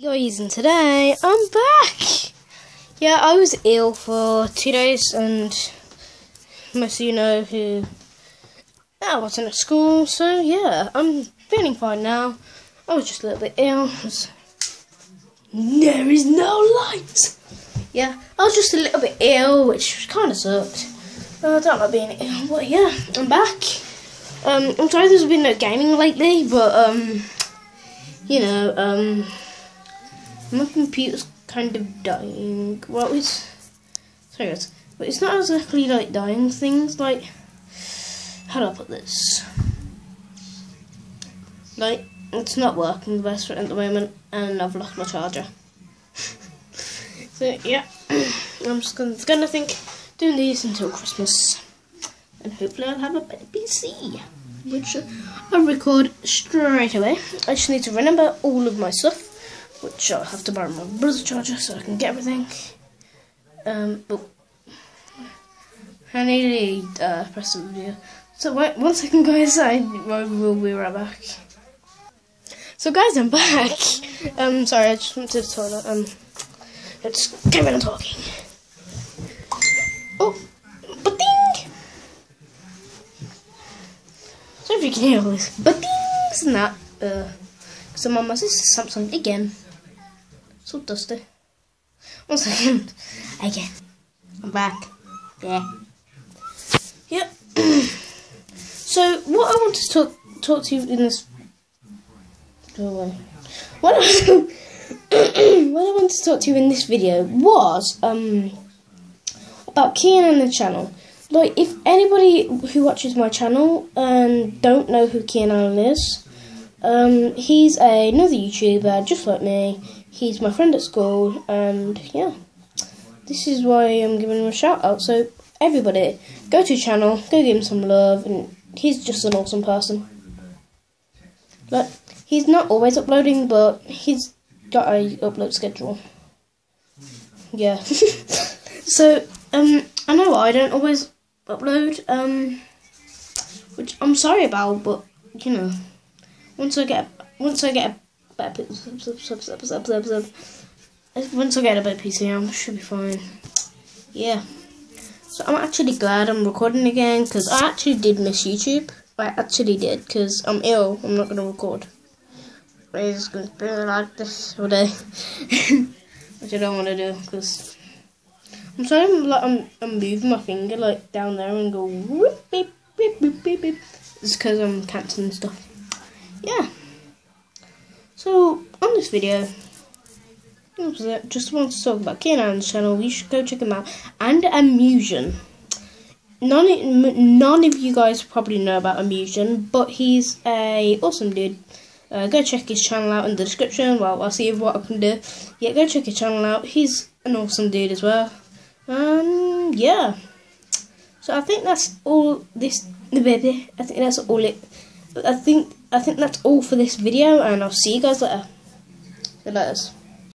guys and today. I'm back. Yeah I was ill for two days and most of you know who I wasn't at school so yeah I'm feeling fine now. I was just a little bit ill. There is no light. Yeah I was just a little bit ill which kind of sucked I don't like being ill but yeah I'm back. Um, I'm sorry there's been no gaming lately but um you know um my computer's kind of dying. Well, it's sorry guys, but it's not exactly like dying things. Like, how do I put this? Like, it's not working the best at the moment, and I've lost my charger. so yeah, I'm just gonna, gonna think doing these until Christmas, and hopefully I'll have a better PC, which I'll record straight away. I just need to remember all of my stuff which I'll have to borrow my brother's charger so I can get everything. Um, but I need to uh, press the video. So wait one second, guys. I, will be right back. So guys, I'm back. Um, sorry, I just went to the toilet. Um, let's get of talking. Oh, but ding! So if you can hear all this, but dings and that, uh, because I'm on my sister's Samsung again. So dusty. One second. Again. I'm back. Yeah. Yep. so what I want to talk talk to you in this what I, what I wanted to talk to you in this video was um about Kian and the channel. Like if anybody who watches my channel and don't know who Kian Allen is, um, he's another YouTuber just like me He's my friend at school, and yeah, this is why I'm giving him a shout out. So, everybody, go to channel, go give him some love, and he's just an awesome person. Like, he's not always uploading, but he's got a upload schedule. Yeah. so, um, I know I don't always upload, um, which I'm sorry about, but you know, once I get once I get a once I get a better PC, I should be fine. Yeah. So I'm actually glad I'm recording again because I actually did miss YouTube. I actually did because I'm ill. I'm not going to record. It's going to be like this all day, which I don't want to do because I'm sorry. I'm like I'm, I'm moving my finger like down there and go whoop beep beep beep beep beep. It's because I'm cancelling stuff. Yeah. So, on this video, just want to talk about Kian's channel. You should go check him out. And Amusion. None, none of you guys probably know about Amusion, but he's a awesome dude. Uh, go check his channel out in the description. Well, I'll see what I can do. Yeah, go check his channel out. He's an awesome dude as well. Um, yeah. So I think that's all this the baby. I think that's all it. I think I think that's all for this video, and I'll see you guys later. Good.